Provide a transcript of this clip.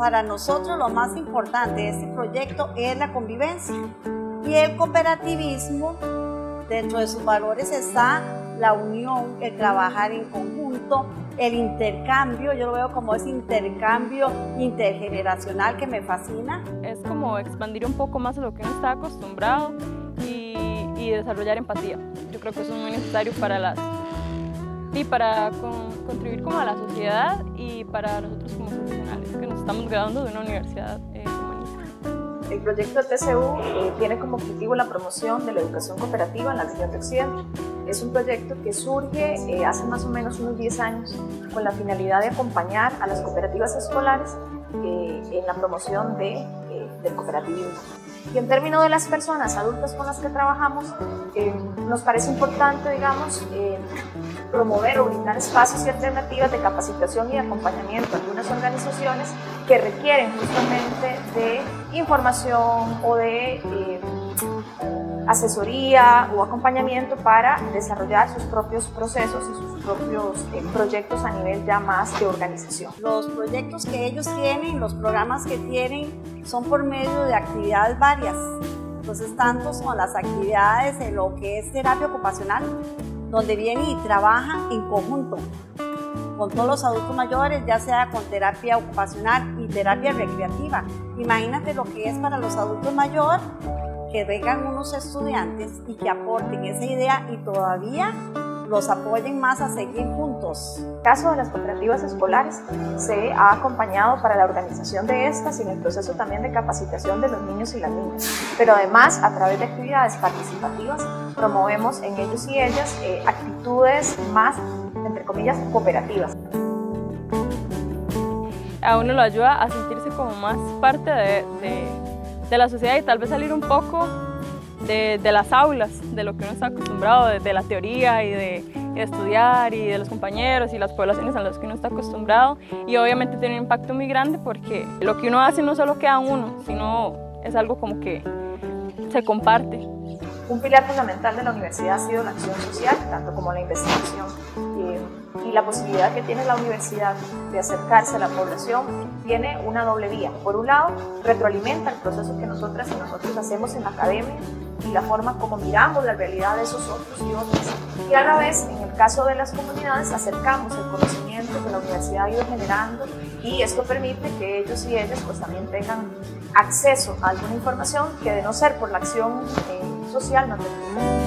Para nosotros lo más importante de este proyecto es la convivencia y el cooperativismo. Dentro de sus valores está la unión, el trabajar en conjunto, el intercambio, yo lo veo como ese intercambio intergeneracional que me fascina. Es como expandir un poco más a lo que uno está acostumbrado y, desarrollar empatía. Yo creo que es muy necesario para las y para contribuir como a la sociedad y para nosotros como profesionales que nos estamos graduando de una universidad eh, el proyecto TCU eh, tiene como objetivo la promoción de la educación cooperativa en la región de Occidente. Es un proyecto que surge eh, hace más o menos unos 10 años con la finalidad de acompañar a las cooperativas escolares eh, en la promoción de, del cooperativismo. Y en términos de las personas adultas con las que trabajamos, nos parece importante, digamos, promover o brindar espacios y alternativas de capacitación y acompañamiento a algunas organizaciones que requieren justamente de información o de eh, asesoría o acompañamiento para desarrollar sus propios procesos y sus propios eh, proyectos a nivel ya más de organización. Los proyectos que ellos tienen, los programas que tienen, son por medio de actividades varias. Entonces, tanto son las actividades de lo que es terapia ocupacional, donde vienen y trabajan en conjunto con todos los adultos mayores, ya sea con terapia ocupacional y terapia recreativa. Imagínate lo que es para los adultos mayores que vengan unos estudiantes y que aporten esa idea y todavía los apoyen más a seguir juntos. En el caso de las cooperativas escolares, se ha acompañado para la organización de estas y en el proceso también de capacitación de los niños y las niñas. Pero además, a través de actividades participativas, promovemos en ellos y ellas eh, actitudes más, entre comillas, cooperativas. A uno lo ayuda a sentirse como más parte de, de, de la sociedad y tal vez salir un poco de, las aulas, de lo que uno está acostumbrado, de, la teoría y de, estudiar y de los compañeros y las poblaciones a las que uno está acostumbrado y obviamente tiene un impacto muy grande porque lo que uno hace no solo queda uno, sino es algo como que se comparte. Un pilar fundamental de la universidad ha sido la acción social, tanto como la investigación y la posibilidad que tiene la universidad de acercarse a la población tiene una doble vía. Por un lado, retroalimenta el proceso que nosotras y nosotros hacemos en la academia y la forma como miramos la realidad de esos otros y otras. Y a la vez, en el caso de las comunidades, acercamos el conocimiento que la universidad ha ido generando y esto permite que ellos y ellas pues también tengan acceso a alguna información que de no ser por la acción eh, social no tendrían.